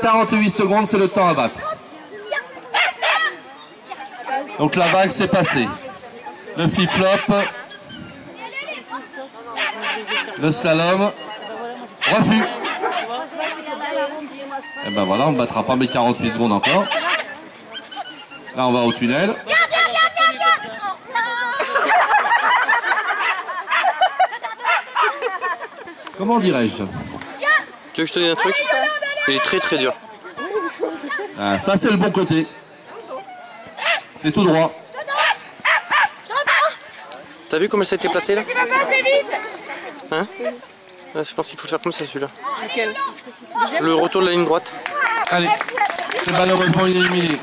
48 secondes, c'est le temps à battre. Donc la vague s'est passée. Le flip-flop. Le slalom. Refus. Et ben voilà, on ne battra pas mes 48 secondes encore. Là, on va au tunnel. Comment dirais-je? Tu veux que je te dise un truc? Il est très très dur. Ah, Ça, c'est le bon côté. C'est tout droit. T'as vu comment elle s'était placée là Hein Ah, Je pense qu'il faut le faire comme ça celui-là. Le retour de la ligne droite. Allez, c'est malheureusement éliminé.